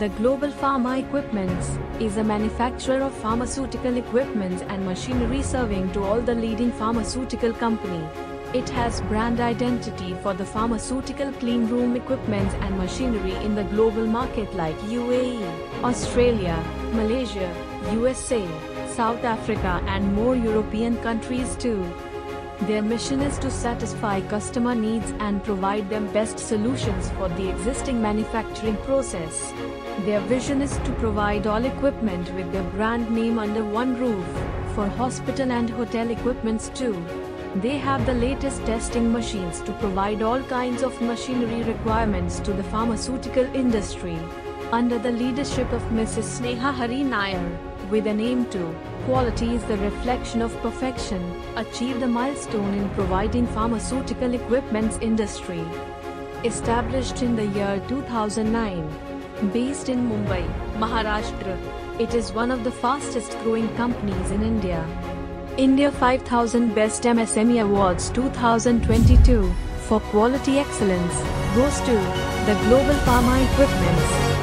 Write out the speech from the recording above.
The Global Pharma Equipments is a manufacturer of pharmaceutical equipments and machinery serving to all the leading pharmaceutical company. It has brand identity for the pharmaceutical clean room equipments and machinery in the global market like UAE, Australia, Malaysia, USA, South Africa and more European countries too. Their mission is to satisfy customer needs and provide them best solutions for the existing manufacturing process. Their vision is to provide all equipment with their brand name under one roof, for hospital and hotel equipments too. They have the latest testing machines to provide all kinds of machinery requirements to the pharmaceutical industry. Under the leadership of Mrs. Sneha Hari Nair, with an aim to quality is the reflection of perfection, achieve the milestone in providing pharmaceutical equipments industry. Established in the year 2009, based in Mumbai, Maharashtra, it is one of the fastest growing companies in India. India 5000 Best MSME Awards 2022 for quality excellence goes to the Global Pharma Equipments.